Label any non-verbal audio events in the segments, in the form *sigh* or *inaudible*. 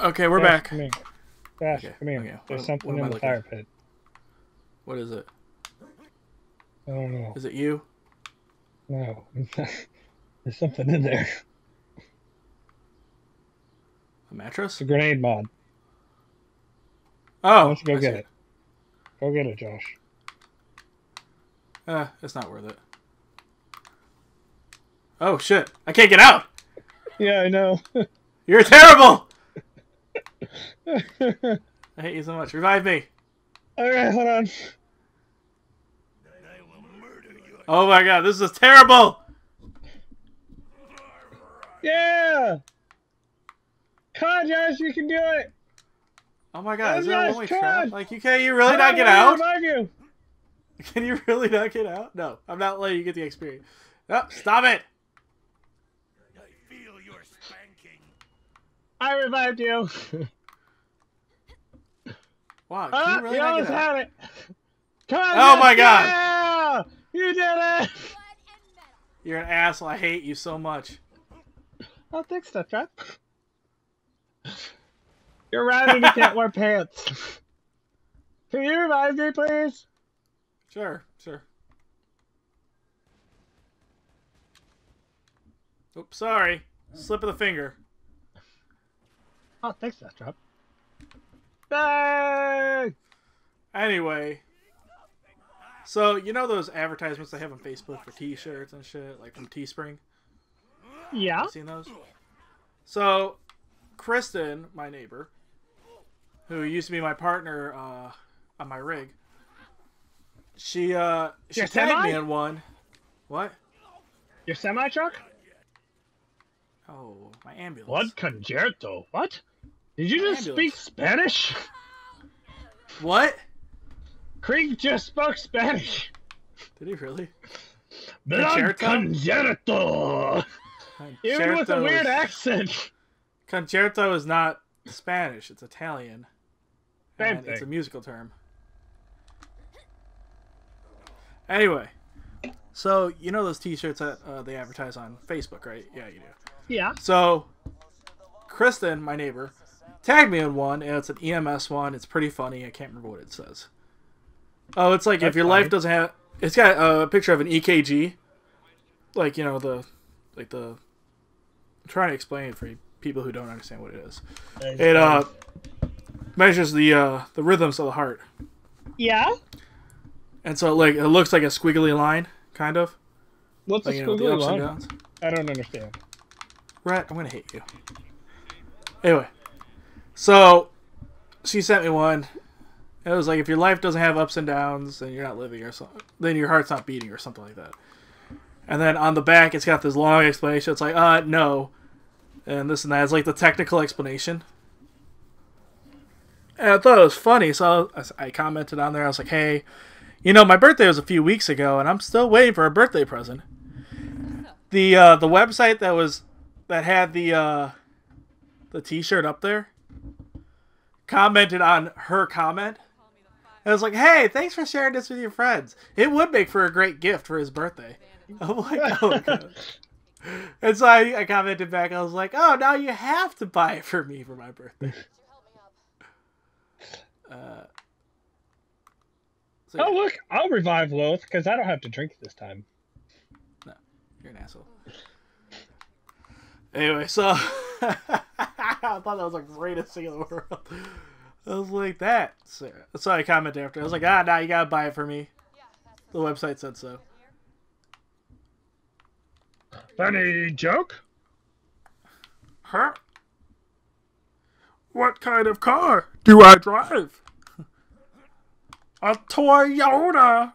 Okay, we're Dash, back. Come here. Dash, Okay, come here. okay. There's What- something what in the fire pit. What is it? I don't know. Is it you? No. *laughs* There's something in there. A mattress? It's a grenade mod. Oh, Why don't you go I get see. it? Go get it, Josh. Uh, it's not worth it. Oh shit! I can't get out. *laughs* Yeah, I know. *laughs* You're terrible. *laughs* I hate you so much. Revive me. Alright, hold on. Oh my god, this is terrible. Yeah! Come on, Josh, you can do it! Oh my god, Oh, is there a yes, one-way trap? on. Like, you can't, you really Come not on, get out? you! *laughs* Can you really not get out? No, I'm not letting you get the experience. Oh, stop it! I Feel your spanking. I revived you! *laughs* Wow, Ah, you really you almost had it! Come on! Oh my God. Yeah! You did it! You're an asshole. I hate you so much. Oh, thanks, Trap. You're right and you can't wear pants. Can you revive me, please? Sure, sure. Oops, sorry. Slip of the finger. Oh, thanks, Stuff Trap. Hey! Anyway. So, you know those advertisements they have on Facebook for t-shirts and shit, like from Teespring? Yeah? You seen those? So, Kristen, my neighbor, who used to be my partner uh, on my rig, she uh she Your tagged semi? me in one. What? Your semi truck? Oh, my ambulance. What concerto? What? Did you just Ambulance. speak Spanish? What? Krieg just spoke Spanish. Did he really? Blood Concerto? concerto. Even with a Concerto weird is- accent. Concerto is not Spanish; it's Italian. Same and It's a musical term. Anyway, so you know those T-shirts that uh, they advertise on Facebook, right? Yeah, you do. Yeah. So, Kristen, my neighbor, tagged me in one, and it's an EMS one. It's pretty funny. I can't remember what it says. Oh, it's like if That's your life doesn't have. It's got a picture of an EKG, like you know the, like the. I'm trying to explain it for people who don't understand what it is. It uh measures the uh the rhythms of the heart, Yeah? and so like it looks like a squiggly line, kind of. What's Like, a you know, the squiggly line? I don't understand. Rat, I'm gonna hate you. Anyway, so she sent me one. It was like if your life doesn't have ups and downs, then you're not living, or something. Then your heart's not beating, or something like that. And then on the back, it's got this long explanation. It's like, uh, no, and this and that. It's like the technical explanation. And I thought it was funny, so I I commented on there. I was like, hey, you know, my birthday was a few weeks ago, and I'm still waiting for a birthday present. The uh, the website that was that had the uh, the T-shirt up there commented on her comment. And I was like, "Hey, thanks for sharing this with your friends. It would make for a great gift for his birthday." *laughs* I'm like, "Oh god." And so I, I commented back. I was like, "Oh, now you have to buy it for me for my birthday." *laughs* Uh, so Oh, yeah, look, I'll revive Loth because I don't have to drink this time. No, you're an asshole. Anyway, so *laughs* I thought that was the greatest thing in the *laughs* world. I was like that. So, so I commented after. I was like, ah, nah, you gotta buy it for me. The website said so. Funny joke? Huh? What kind of car do I drive? *laughs* A Toyota.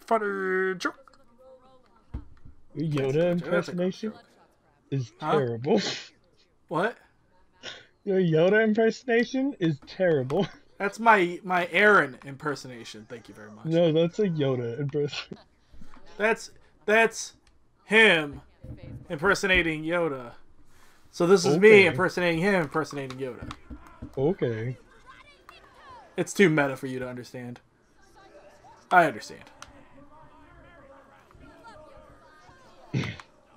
Funny joke. Yoda impersonation is Huh? terrible. *laughs* What? Your Yoda impersonation is terrible. *laughs* That's my my Aaron impersonation. Thank you very much. No, that's a Yoda impersonation. That's that's him impersonating Yoda. So this is me impersonating him impersonating Yoda. Okay. It's too meta for you to understand. I understand.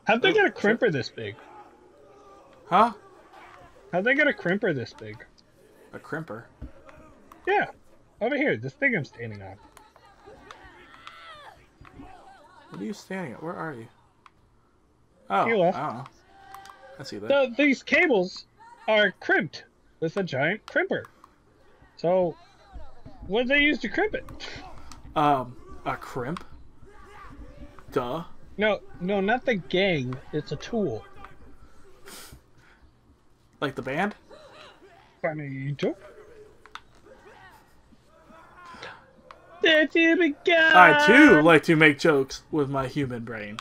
How'd they Oh, get a crimper this big? Huh? How'd they get a crimper this big? A crimper. Yeah, over here, this thing I'm standing on. What are you standing at? Where are you? Oh, left. I. I see that. The, these cables are crimped with a giant crimper. So, what did they use to crimp it? Um, a crimp. Duh. No, no, not the gang. It's a tool. Like the band? Funny joke. That's it again. I too like to make jokes with my human brain.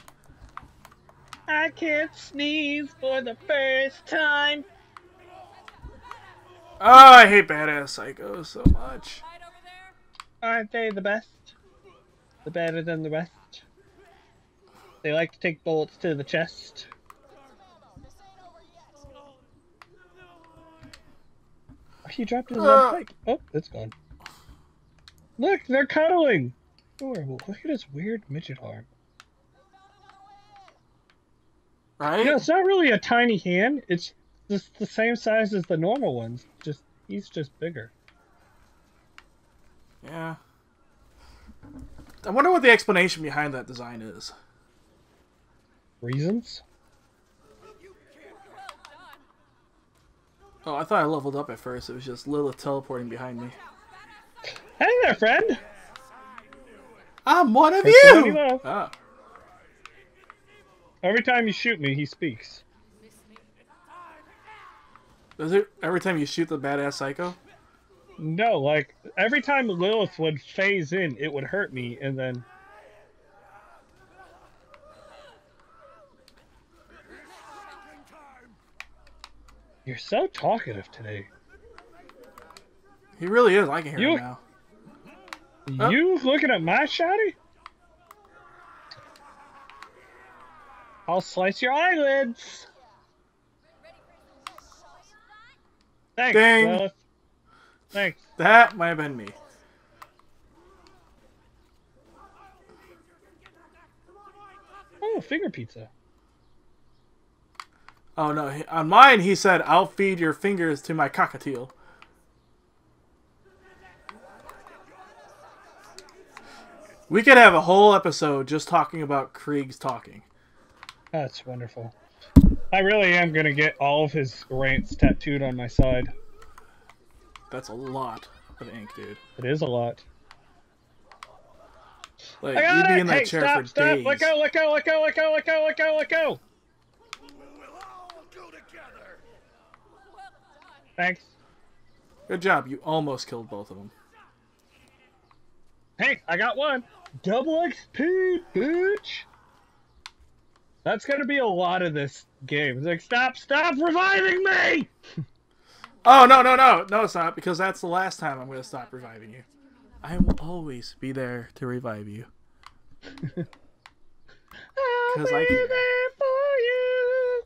I can't sneeze for the first time. Oh, I hate badass psychos so much. Aren't they the best? The better than the rest. They like to take bullets to the chest. He dropped his Uh. lead. Oh, it's gone. Look, they're cuddling. Adorable. Look at his weird midget arm. Right? You know, it's not really a tiny hand. It's just the same size as the normal ones. Just he's just bigger. Yeah. I wonder what the explanation behind that design is. Reasons? Oh, I thought I leveled up at first. It was just Lilith teleporting behind me. Hey there, friend. I'm one of you! Oh. Every time you shoot me, he speaks. Does it every time you shoot the badass psycho? No, like every time Lilith would phase in, it would hurt me, and then you're so talkative today. He really is. I can hear You- him now. You oh. looking at my shotty? I'll slice your eyelids. Thanks. Lilith. Thanks. That might have been me. Oh, finger pizza. Oh no, on mine he said, "I'll feed your fingers to my cockatiel." We could have a whole episode just talking about Krieg's talking. That's wonderful. I really am gonna get all of his rants tattooed on my side. That's a lot of ink, dude. It is a lot. Like you'd be in that hey, chair stop, for stop! days. Let go! Let go! Let go! Let go! Let go! Let go! Let go! Thanks. Good job. You almost killed both of them. Hey, I got one. Double XP, bitch. That's gonna be a lot of this game. It's like, stop, stop reviving me! *laughs* Oh no no no no! It's not because that's the last time I'm going to stop reviving you. I will always be there to revive you. *laughs* I'll 'Cause be I can- there for you.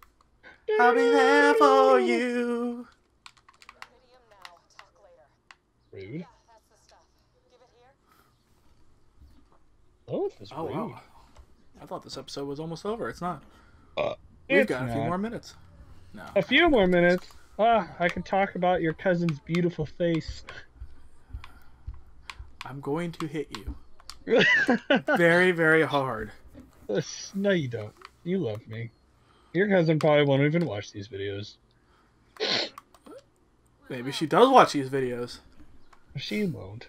I'll be there for you. Iridium now. Talk later. Rude. That's the stuff. Give it here. Oh, this is Oh rude. wow! I thought this episode was almost over. It's not. Uh, We've it's got a few more minutes. No. A few more minutes. Ah, I can talk about your cousin's beautiful face. I'm going to hit you *laughs* very very hard. no, you don't. You love me. Your cousin probably won't even watch these videos. Maybe she does watch these videos. She won't.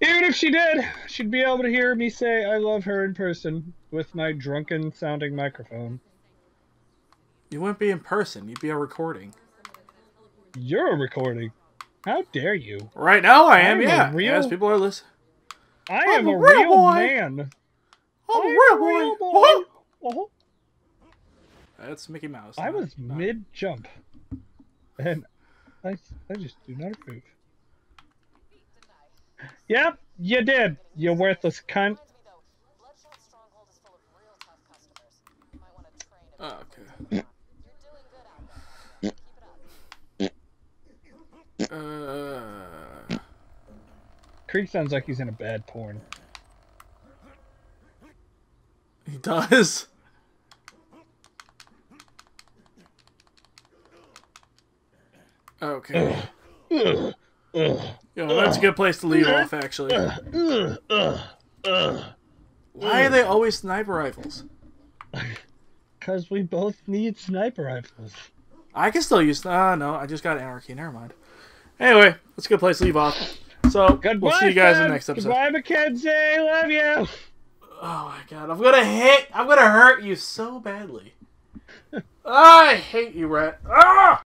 Even if she did, she'd be able to hear me say I love her in person with my drunken sounding microphone. You wouldn't be in person. You'd be a recording. You're a recording. How dare you? Right now I am. I'm a yeah. real- Yes, people are listening. I I'm a a real real boy. man. Oh, I'm real a boy. real boy. Whoa! Oh, That's Mickey Mouse. I was not- mid jump. And I, I just do not approve. Yep, you did, you worthless cunt. Reminds me though, Bloodshot Stronghold is full of real tough customers. You might want to train a Oh, okay. You're doing good out there. Keep it up. Uh, Krieg sounds like he's in a bad porn. he does. *laughs* Okay. Ugh, ugh, Yo, that's a good place to leave off, actually. ugh, ugh, ugh. Why are they always sniper rifles? Cause we both need sniper rifles. I can still use. Ah, no, I just got anarchy. Never mind. Anyway, that's a good place to leave off. So Goodbye, we'll see you guys in the next episode. Goodbye, Mackenzie. Love you. Oh my god, I'm gonna hit. I'm gonna hurt you so badly. *laughs* I hate you, Rat. Ah!